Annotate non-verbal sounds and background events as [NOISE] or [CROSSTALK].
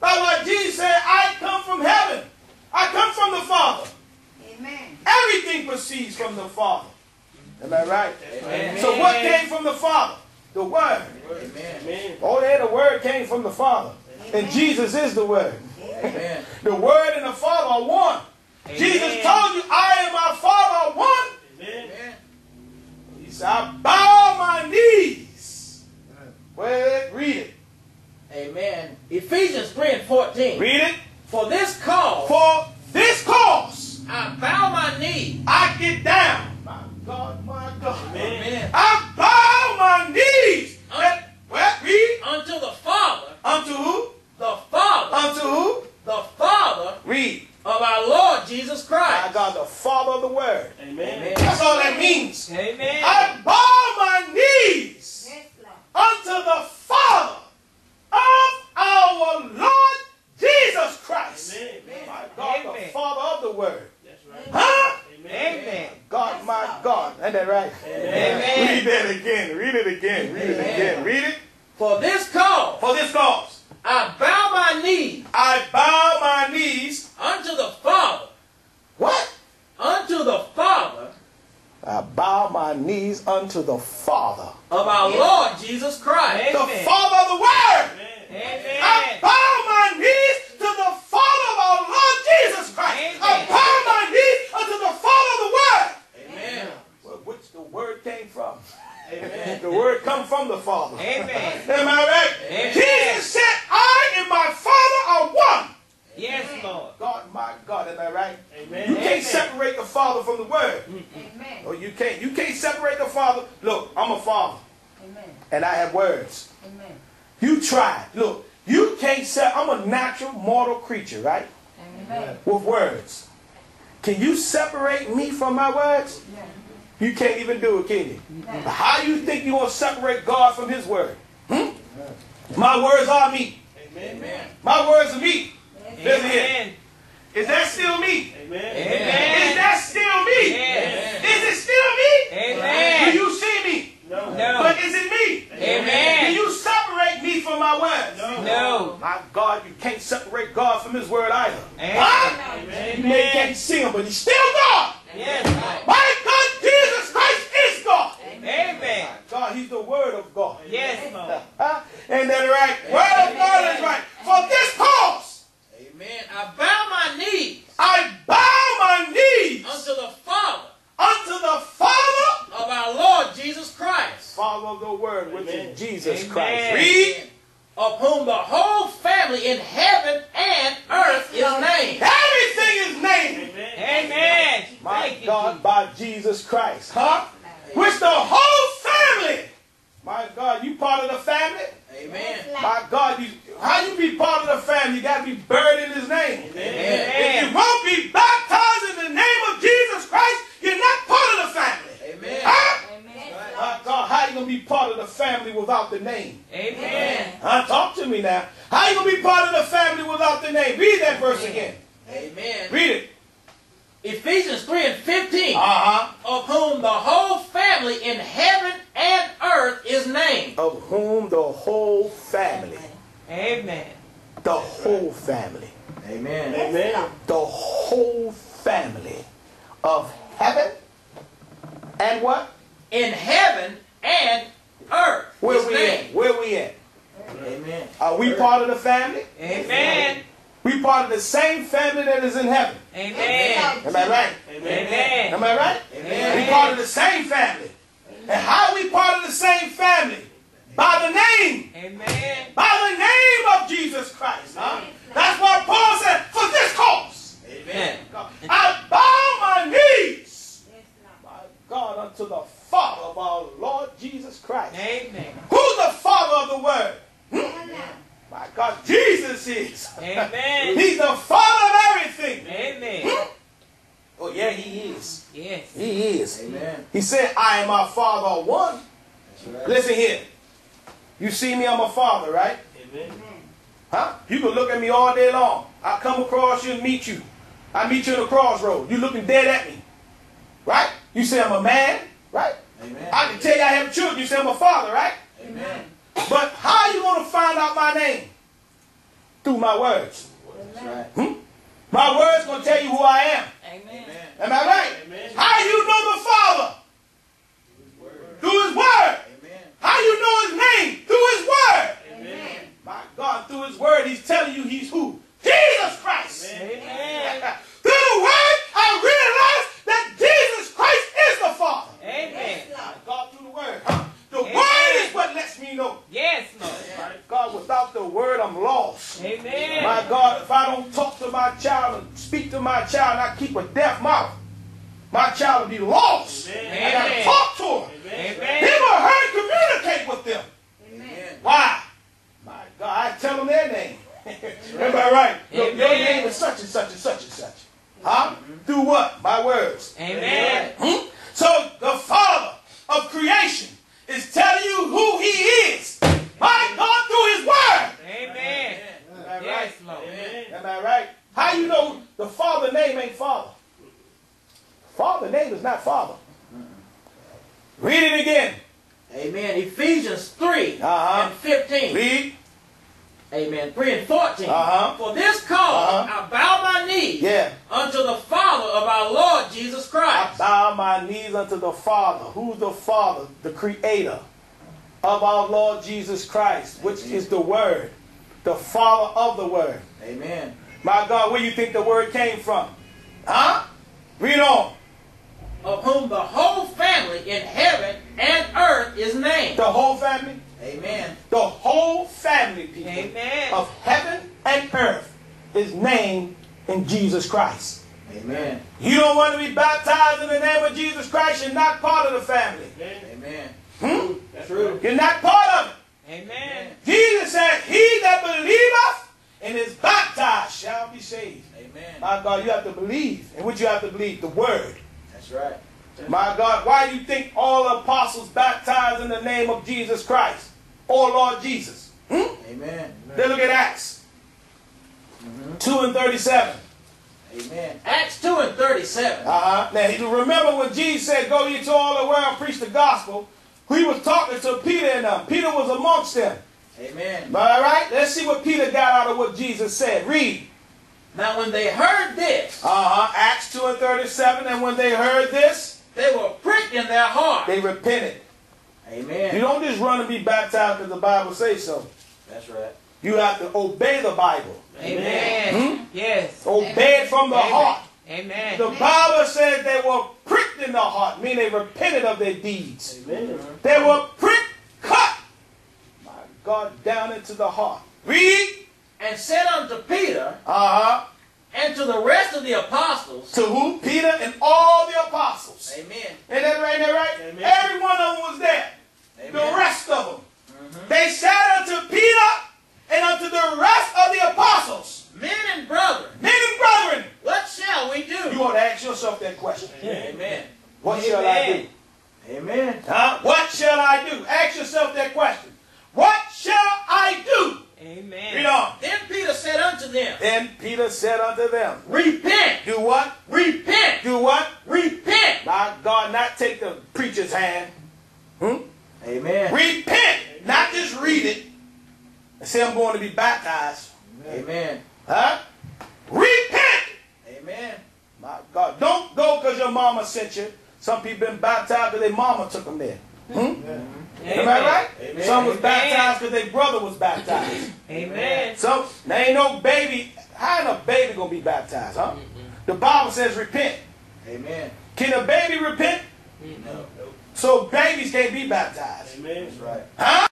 That's what Jesus said, I come from heaven. I come from the Father. Amen. Everything proceeds from the Father. Am I right? Amen. So what came from the Father? The Word. Amen. Oh, there the Word came from the Father. Amen. And Jesus is the Word. Amen. [LAUGHS] the Word and the Father are one. Amen. Jesus told you, I and my Father are one. Amen. He said, I bow my knees. Well, read it. Amen. Ephesians 3 and 14. Read it. For this cause For this cause, I bow my knee. I get down. My God, my God. Amen. I bow my knees. And, well, read. Unto the Father, Unto who? the Father, Unto who? the Father Read. of our Lord Jesus My Christ. God, the Father of the Word. Amen. That's all that means. Amen. I bow my knees Yes, Lord. unto the Father of our Lord Jesus Christ. My God, the Amen. Father of the Word. Amen. Huh? Amen. God, my God. Ain't that right? Amen. Read that again. Read it again. Read it again. Read it. For this cause For this cause, I bow my knees. I bow my knees. unto the Father, What? unto the Father I bow my knees unto the Father. of our Lord Jesus Christ. The Father of the Word. I Amen. bow my knees to the Father of our Lord Jesus Christ. I Amen. bow my knees unto the Father of the Word. Amen. Well, which the Word came from. Amen. The Word come from the Father. Amen. Am I right? Amen. Jesus said, I and my Father are one. Yes, Lord. God, my God, am I right? Amen. You can't Amen. separate the Father from the Word. Amen. Oh, you can't. You can't separate the Father. Look, I'm a Father, Amen. and I have words. Amen. You try. Look, you can't say I'm a natural, mortal creature, right? Amen. With words. Can you separate me from my words? Yeah. You can't even do it, can you? Yeah. How you think you want to separate God from His word? Hmm? My words are me. Amen. My words are me. Yes. Listen here. Amen. Is that still me? Is Amen. Is that still me? Yes. Is it still me? Amen. Do you see me? No. But is it me? Can Amen. you separate me from my words? No. My God, you can't separate God from His word either. Amen. Huh? You may can't see Him, but He's still God. Yes, Lord. My God, Jesus Christ is God. Amen. God, He's the Word of God. Yes, Lord. Huh? Ain't that right? Word of God is right. For this cause, Amen. I bow my knees I bow my knees unto the Father unto the Father, of our Lord Jesus Christ, Father of the Word, which is Jesus Amen. Christ. Read. of whom the whole family in heaven and earth is named. Everything is named. Amen. My Thank you, God, by Jesus Christ. Huh? Which the whole family. My God, you part of the family? Amen. My God, you, how you be part of the family? You got to be buried in His name. If Amen. you won't be baptized in the name of Jesus Christ, you're not part of the family. Amen. Huh? Amen. My God, how you gonna be part of the family without the name? Amen. Huh? Talk to me now. How you gonna be part of the family without the name? Read that verse again. Amen. Read it. Ephesians 3 and 15, Uh huh. of whom the whole family in heaven and earth is named. Of whom the whole family, Amen. the whole family, Amen. Yes, Lord. the whole family of heaven and what? In heaven and earth Where is we at? named. Where we at? Amen. Are we part of the family? Amen. We part of the same family that is in heaven. Amen. Am I right? Amen. Am I right? Amen. We're part of the same family. And how are we part of the same family? By the name. Amen. By the name of Jesus Christ. Huh? That's why Paul said, for this cause. Amen. I bow my knees. Yes, Lord. My God, unto the Father of our Lord Jesus Christ. Amen. Who's the Father of the Word? Amen. My God, Jesus is. Amen. He's the Father of everything. Amen. Oh, yeah, He is. Yes. He is. Amen. He said, I and my Father are one. Listen here. You see me, I'm a father, right? Amen. Huh? You can look at me all day long. I come across you and meet you. I meet you in the crossroad. You looking dead at me. Right? You say I'm a man, right? Amen. I can tell you I have children. You say I'm a father, right? Amen. But how are you going to find out my name? Through my words. That's right. Hmm? My word's going to tell you who I am. Amen. Am I right? Amen. How you know the Father? Through His Word. Amen. How you know His name? Through His Word. Amen. My God, through His Word, He's telling you He's who? Jesus Christ. Amen. [LAUGHS] Through the Word, I realize that Jesus Christ is the Father. Amen. Yes, Lord. God, through the Word. huh? The Amen. Word is what lets me know. Yes, Lord. My God, without the Word, I'm lost. Amen. My God, if I don't talk to my child and speak to my child and I keep a deaf mouth, my child will be lost. Amen. I gotta talk to him. Amen. People heard communicate with them. Amen. Why? My God, I tell them their name. [LAUGHS] Am I right? Your, your name is such and such and such and such. Huh? Through what? My words. Amen. Hmm? So the Father of creation is telling you who He is. My God, through His Word. Amen. Am I right? Yes, Lord. Am I right? How you know the Father name ain't Father? Father name is not Father. Read it again. Amen. Ephesians 3 Uh-huh. and 15. Read. Amen. 3 and 14. Uh-huh. For this cause Uh-huh. I bow my knee Yeah. unto the Father of our Lord Jesus Christ. I bow my knees unto the Father. Who's the Father? The Creator of our Lord Jesus Christ, which is the Word, the Father of the Word. Amen. My God, where do you think the Word came from? Huh? Read on. Of whom the whole family in heaven and earth is named. The whole family, Amen. the whole family, people Amen. of heaven and earth is named in Jesus Christ. Amen. You don't want to be baptized in the name of Jesus Christ, you're not part of the family. Amen. Hmm? True. You're not part of it. Amen. Jesus said, He that believeth and is baptized shall be saved. Amen. My God, you have to believe. And what you have to believe? The word. That's right. My God, why do you think all apostles baptized in the name of Jesus Christ? Or Lord Jesus? Hmm? Amen. Then look at Acts 2 and 37. Amen. Acts 2 and 37. Uh-huh. Now, you remember when Jesus said, Go ye to all the world, preach the gospel. He was talking to Peter and them. Peter was amongst them. Amen. All right? Let's see what Peter got out of what Jesus said. Read. Now when they heard this, Uh-huh. Acts 2 and 37. And when they heard this, they were pricked in their heart. they repented. Amen. You don't just run and be baptized because the Bible says so. That's right. You have to obey the Bible. Amen. Yes. Obey it from the Amen. heart. Amen. The Bible says they were pricked in the heart, meaning they repented of their deeds. Amen. They were pricked, cut, my God, down into the heart. Read. And said unto Peter Uh-huh. and to the rest of the apostles, To who? Peter and all the apostles. Amen. Ain't that right? Ain't that right? Amen. Every one of them was there. The Amen. rest of them. They said unto Peter and unto the rest of the apostles, Men and brethren, men and brethren, what shall we do? you ought to ask yourself that question. Amen. What shall I do? Amen. Huh? What shall I do? Ask yourself that question. What shall I do? Amen. Read on. Then Peter said unto them, Then Peter said unto them, Repent, Do what? repent, Do what? repent. My God, not take the preacher's hand. Hmm? Amen. Repent, not just read it and say I'm going to be baptized. Amen. Huh? Repent. Amen. My God, don't go because your mama sent you. Some people been baptized because their mama took them there. Hmm? Am I right? Amen. Some was Amen. baptized because their brother was baptized. Amen. So there ain't no baby. How ain't a baby gonna be baptized, huh? The Bible says repent. Amen. Can a baby repent? No. So babies can't be baptized. Amen. That's right. Huh?